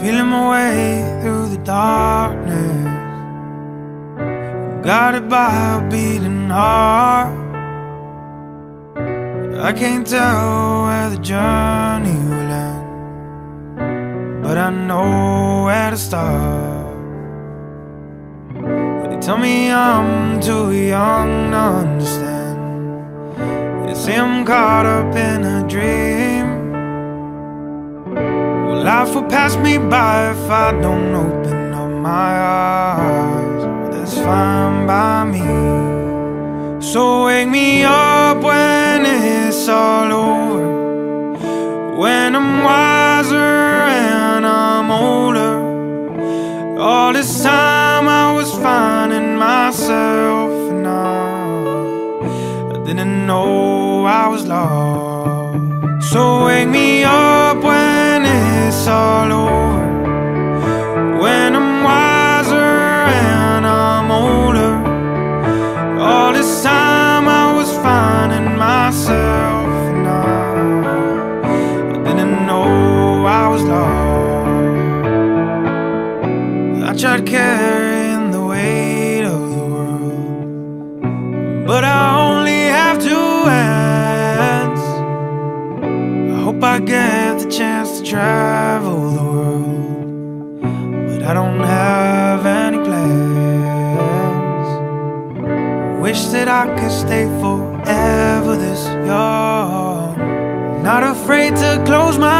Feeling my way through the darkness. Guided by a beating heart. I can't tell where the journey will end But I know where to start. They tell me I'm too young to understand. They say I'm caught up in a dream life will pass me by if I don't open up my eyes. That's fine by me. So wake me up when it's all over. When I'm wiser and I'm older. All this time I was finding myself And I didn't know I was lost I carrying the weight of the world. But I only have two hands. I hope I get the chance to travel the world. But I don't have any plans. Wish that I could stay forever this young. Not afraid to close my